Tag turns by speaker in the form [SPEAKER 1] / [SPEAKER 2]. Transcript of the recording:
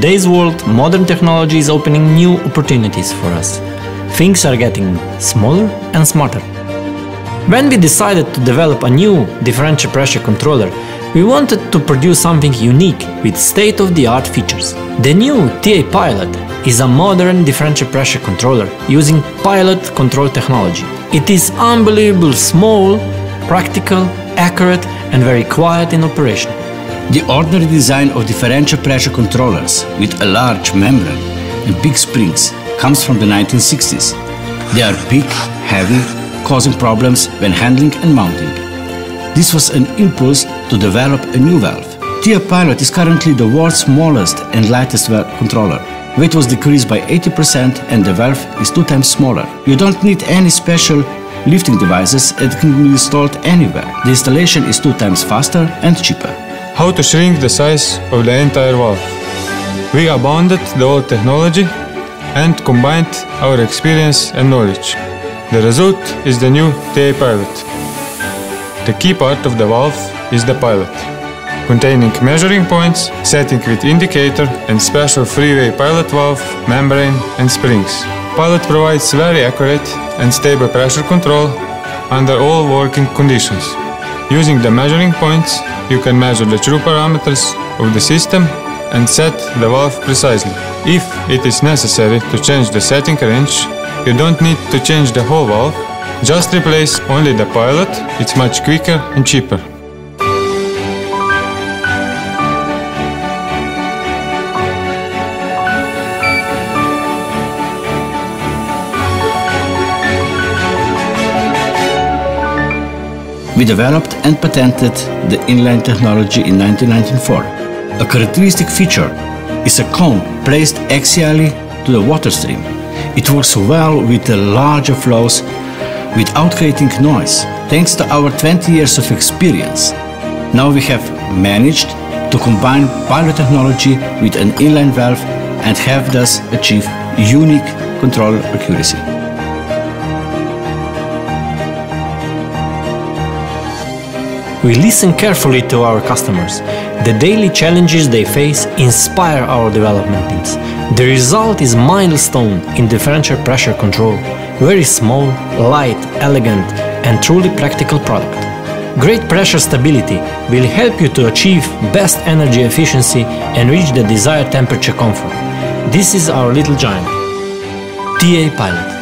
[SPEAKER 1] today's world, modern technology is opening new opportunities for us. Things are getting smaller and smarter. When we decided to develop a new differential pressure controller, we wanted to produce something unique with state-of-the-art features. The new TA Pilot is a modern differential pressure controller using pilot control technology. It is unbelievably small, practical, accurate and very quiet in operation.
[SPEAKER 2] The ordinary design of differential pressure controllers with a large membrane and big springs comes from the 1960s. They are big, heavy, causing problems when handling and mounting. This was an impulse to develop a new valve. TA Pilot is currently the world's smallest and lightest valve controller. Weight was decreased by 80% and the valve is two times smaller. You don't need any special lifting devices it can be installed anywhere. The installation is two times faster and cheaper.
[SPEAKER 3] How to shrink the size of the entire valve. We abandoned the old technology and combined our experience and knowledge. The result is the new TA Pilot. The key part of the valve is the pilot, containing measuring points, setting with indicator and special three-way pilot valve, membrane and springs. Pilot provides very accurate and stable pressure control under all working conditions. Using the measuring points, you can measure the true parameters of the system and set the valve precisely. If it is necessary to change the setting range, you don't need to change the whole valve, just replace only the pilot, it's much quicker and cheaper.
[SPEAKER 2] We developed and patented the inline technology in 1994. A characteristic feature is a cone placed axially to the water stream. It works well with the larger flows without creating noise, thanks to our 20 years of experience. Now we have managed to combine pilot technology with an inline valve and have thus achieved unique control accuracy.
[SPEAKER 1] We listen carefully to our customers. The daily challenges they face inspire our development teams. The result is milestone in differential pressure control. Very small, light, elegant and truly practical product. Great pressure stability will help you to achieve best energy efficiency and reach the desired temperature comfort. This is our little giant. TA Pilot.